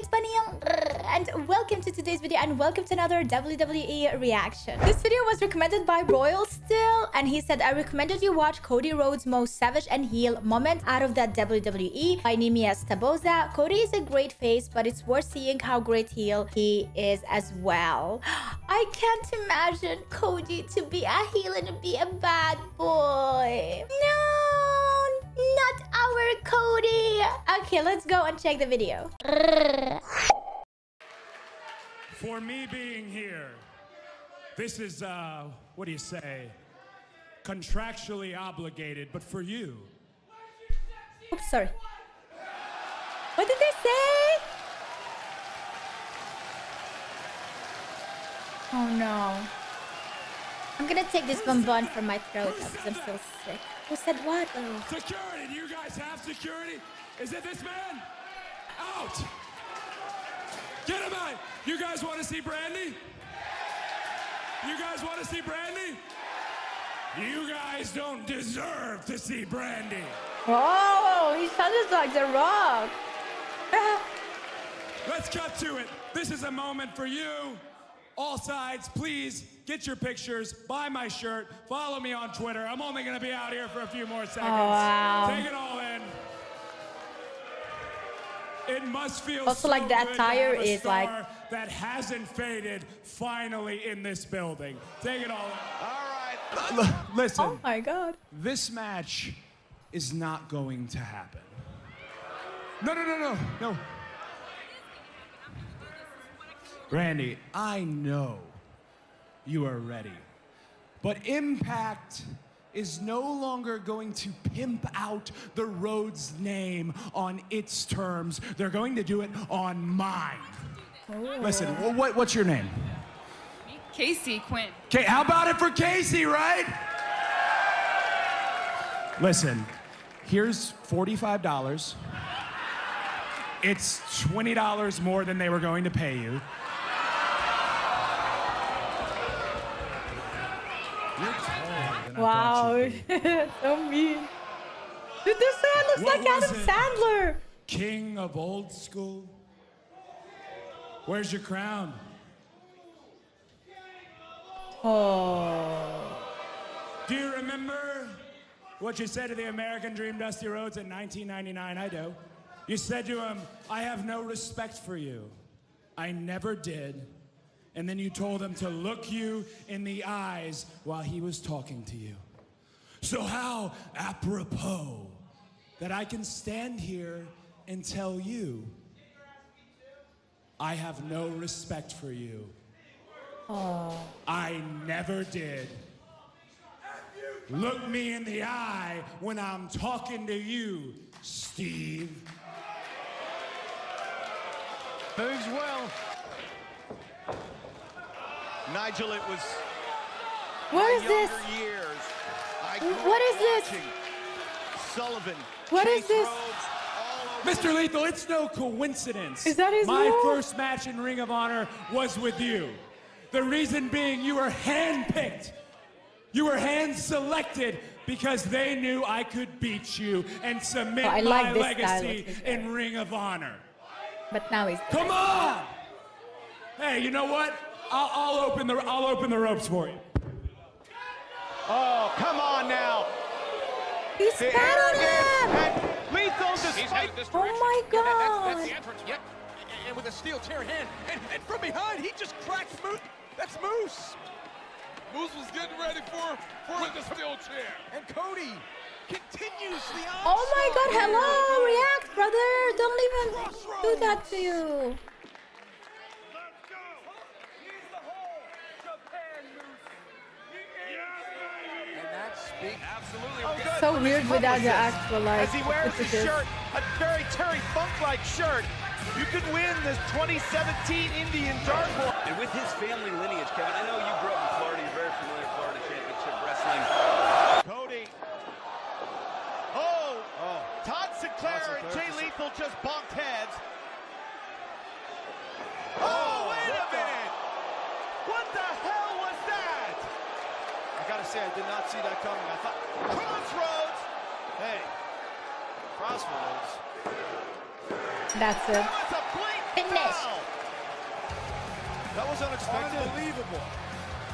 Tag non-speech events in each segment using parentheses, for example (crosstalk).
it's Bunny um, and welcome to today's video and welcome to another WWE reaction. This video was recommended by Royal Still and he said, I recommended you watch Cody Rhodes' most savage and heel moment out of that WWE by Neemias Taboza. Cody is a great face, but it's worth seeing how great heel he is as well. (gasps) I can't imagine Cody to be a heel and be a bad boy. No, not our Cody. Okay, let's go and check the video. For me being here, this is, uh, what do you say? Contractually obligated, but for you, Oops, sorry. What did they say? Oh no. I'm gonna take this bonbon from my throat because I'm so sick. Who said what? Oh. security, do you guys have security? Is it this man? Out! Get him out! You guys want to see Brandi? You guys want to see Brandi? You guys don't deserve to see Brandi. Oh, he sounded like The Rock. Let's cut to it. This is a moment for you. All sides, please get your pictures, buy my shirt, follow me on Twitter. I'm only going to be out here for a few more oh, seconds. wow. Take it all in. It must feel Also, so like, that good to tire have a is, like- star that hasn't faded finally in this building. Take it all in. All right. Listen, oh my god. this match is not going to happen. No, no, no, no, no. Randy, I know you are ready. But Impact is no longer going to pimp out the Rhodes name on its terms. They're going to do it on mine. Listen, what, what's your name? Casey Quinn. Okay, how about it for Casey, right? Listen, here's $45. It's $20 more than they were going to pay you. Taller than I thought Wow. you'd (laughs) so mean. Dude, this man looks What like Adam it? Sandler. King of old school. Where's your crown? Oh. Do you remember what you said to the American Dream Dusty Rhodes in 1999? I do. You said to him, I have no respect for you. I never did. And then you told him to look you in the eyes while he was talking to you. So, how apropos that I can stand here and tell you I have no respect for you. I never did. Look me in the eye when I'm talking to you, Steve. Moves well. Nigel, it was what is this? younger years. I grew What up is this? Sullivan. What is Chase this? Rhodes, all over Mr. Lethal, it's no coincidence. Is that his My move? first match in Ring of Honor was with you. The reason being you were handpicked. You were hand selected because they knew I could beat you and submit Oh, I my this legacy in Ring of Honor. But now he's. Come on! Hey, you know what? I'll, I'll open the I'll open the ropes for you. Oh, come on now. He The spat on him! arrogance and lethal He's despite headed this Oh direction. my Yeah, that- that's, that's God. the entrance. Yep. And with a steel chair hand, and, and from behind, he just cracked Moose. That's Moose. Moose was getting ready for for the steel chair. And Cody continues the onslaught. Oh my god, hello! React, brother! Don't even do that to you. And that's big. Absolutely. Oh, good So weird without the actual, like, As he wears his shirt, a very Terry Funk-like shirt. You could win this 2017 Indian Dartboard. And with his family lineage, Kevin, I know you grew up in Florida. You're very familiar with Florida Championship Wrestling. Cody. Oh, oh. Todd Sinclair and Jay Lethal just bumped heads. Oh, wait a minute. What the hell was that? I gotta say, I did not see that coming. I thought Crossroads. Hey, Crossroads. That's it. That was a blatant Finish. That was unexpected. Unbelievable.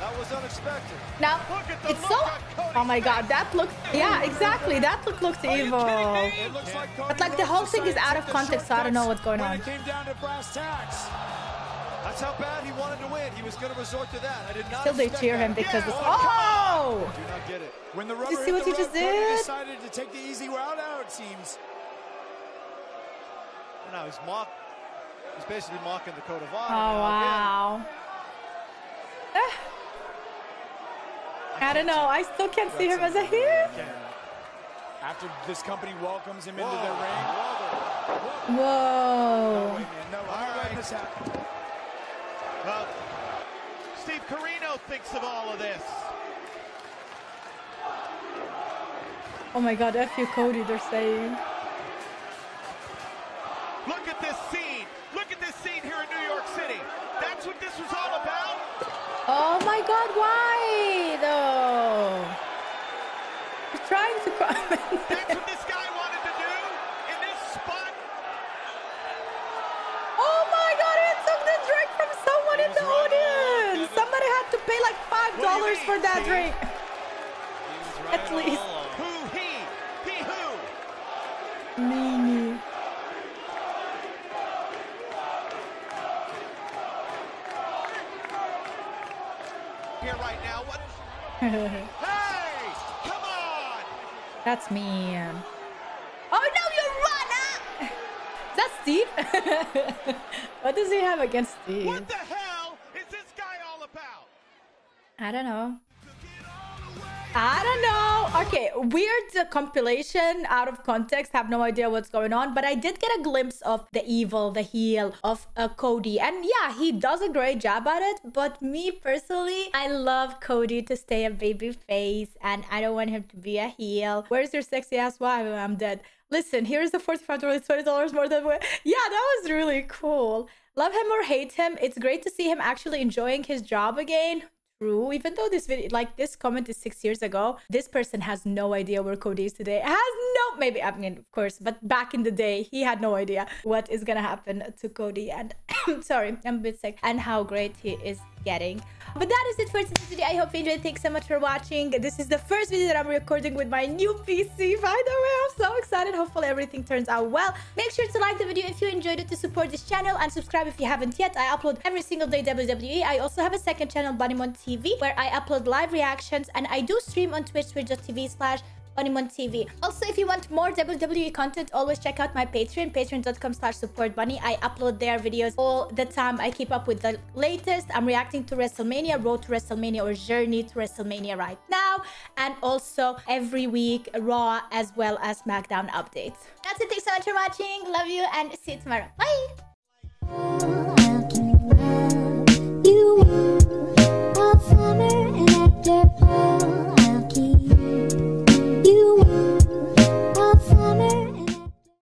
That was unexpected. Now, Look at the it's look so... on Cody's Oh my god, that looked... Yeah, exactly. That look looks evil. It looks like Cody But, like, the whole thing is out of context, so I don't know what's going shortcuts on. That's how bad he wanted to win. He was going to resort to that. I did not Still they cheer that. him because Yeah. Oh, Oh! Do not get it. When the you see what the you just road, Cody decided to take the easy route out, it seems. And now he's mock. He's basically mocking the code of honor. Oh, wow. Ah. I don't know. I still can't see him as a heel. After this company welcomes him Again. into their ring. Whoa. Whoa. Man, no, I'm not letting this happen. Well, Steve Corino thinks of all of this. Oh my god, F you, Cody, they're saying. Look at this scene. Look at this scene here in New York City. That's what this was all about. Oh my god, why though? He's trying to (laughs) comment. That's what this guy wanted to do in this spot. oh my god, he took the drink from someone in was the right on, audience. Kevin. Somebody had to pay like five What do you dollars for that Steve? drink. Was At least. Who he? He who? Mimi. Here right now. What? (laughs) Hey, come on. That's me. Oh no, you run! Ah! Is that Steve? (laughs) what does he have against Steve? What the hell is this guy all about? I don't know. I don't know. Okay, weird compilation out of context. Have no idea what's going on, but I did get a glimpse of the evil, the heel of uh, Cody, and yeah, he does a great job at it. But me personally, I love Cody to stay a baby face, and I don't want him to be a heel. Where's your sexy ass wife? I'm dead. Listen, here's the forty-five dollars, twenty dollars more than. (laughs) Yeah, that was really cool. Love him or hate him, it's great to see him actually enjoying his job again true. Even though this video like this comment is six years ago this person has no idea where cody is today. Has no maybe i mean of course but back in the day he had no idea what is gonna happen to cody. And (coughs) sorry i'm a bit sick. And how great he is getting. But that is it for video. I hope you enjoyed thanks so much for watching. This is the first video that i'm recording with my new pc by the way hopefully everything turns out well. Make sure to like the video if you enjoyed it to support this channel and subscribe if you haven't yet. I upload every single day wwe i also have a second channel Bunnymon tv where i upload live reactions and i do stream on twitch twitch.tv slash Bunnymon TV. Also, if you want more WWE content, always check out my Patreon, patreon.com slash support bunny. I upload their videos all the time. I keep up with the latest. I'm reacting to WrestleMania, Road to WrestleMania, or Journey to WrestleMania right now. And also every week, Raw as well as SmackDown updates. That's it. Thanks so much for watching. Love you and see you tomorrow. Bye!